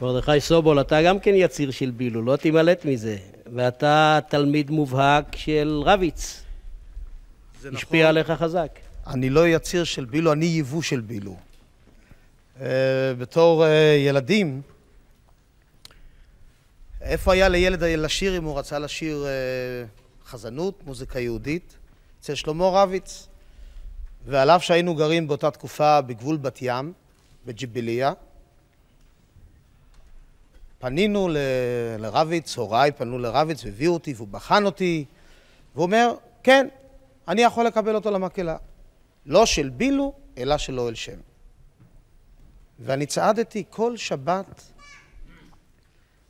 מרדכי סובול, אתה גם כן יציר של בילו, לא תימלט מזה. ואתה תלמיד מובהק של רביץ. זה השפיע נכון. עליך חזק. אני לא יציר של בילו, אני יבוא של בילו. Uh, בתור uh, ילדים, איפה היה לילד לשיר אם הוא רצה לשיר uh, חזנות, מוזיקה יהודית? אצל שלמה רביץ. ועל אף שהיינו גרים באותה תקופה בגבול בת ים, בג'יביליה, פנינו ל- לרביץ, הוריי פנו לרביץ והביאו אותי והוא בחן אותי, והוא אומר, כן, אני יכול לקבל אותו למקהלה. לא של בילו, אלא של אוהל שם. ואני צעדתי כל שבת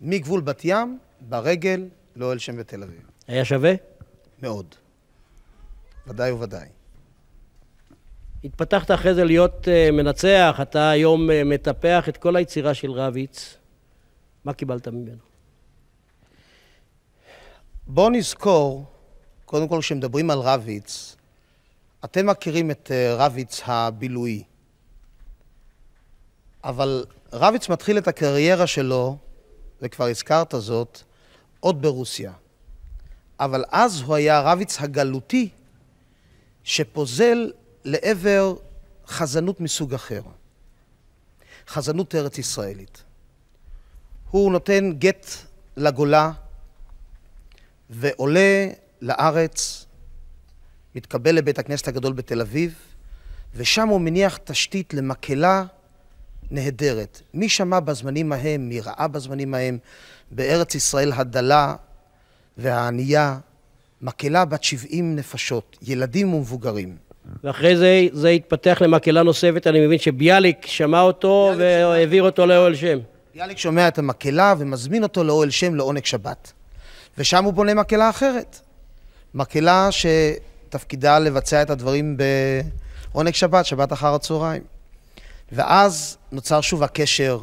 מגבול בת ים, ברגל, לאוהל שם בתל אביב. היה שווה? מאוד. ודאי וודאי. התפתחת אחרי זה להיות אה, מנצח, אתה היום אה, מטפח את כל היצירה של רביץ. מה קיבלת ממנו? בואו נזכור, קודם כל כשמדברים על רביץ, אתם מכירים את אה, רביץ הבילוי. אבל רביץ מתחיל את הקריירה שלו, וכבר הזכרת זאת, עוד ברוסיה. אבל אז הוא היה רביץ הגלותי, שפוזל לעבר חזנות מסוג אחר. חזנות ארץ ישראלית. הוא נותן גט לגולה ועולה לארץ, מתקבל לבית הכנסת הגדול בתל אביב, ושם הוא מניח תשתית למקהלה נהדרת. מי שמע בזמנים ההם, מי ראה בזמנים ההם, בארץ ישראל הדלה והענייה, מקהלה בת 70 נפשות, ילדים ומבוגרים. ואחרי זה זה התפתח למקהלה נוספת, אני מבין שביאליק שמע אותו והעביר אותו לאוהל שם. ביאליק שומע את המקהלה ומזמין אותו לאוהל שם לעונג שבת. ושם הוא בונה מקהלה אחרת. מקהלה שתפקידה לבצע את הדברים בעונג שבת, שבת אחר הצהריים. ואז נוצר שוב הקשר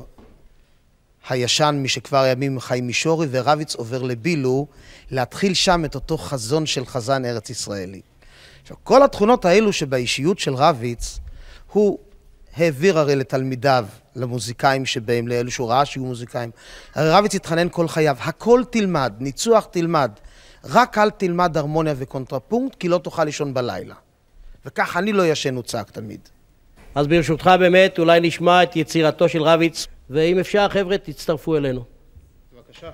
הישן משכבר הימים חיים מישורי, ורביץ עובר לבילו, להתחיל שם את אותו חזון של חזן ארץ ישראלי. עכשיו, כל התכונות האלו שבאישיות של רביץ, הוא העביר הרי לתלמידיו, למוזיקאים שבהם, לאלו שהוא ראה שיהיו מוזיקאים. הרי רביץ התחנן כל חייו, הכל תלמד, ניצוח תלמד, רק אל תלמד הרמוניה וקונטרפונקט, כי לא תוכל לישון בלילה. וכך אני לא ישן, הוא צעק תמיד. אז ברשותך באמת, אולי נשמע את יצירתו של רביץ, ואם אפשר, חבר'ה, תצטרפו אלינו. בבקשה.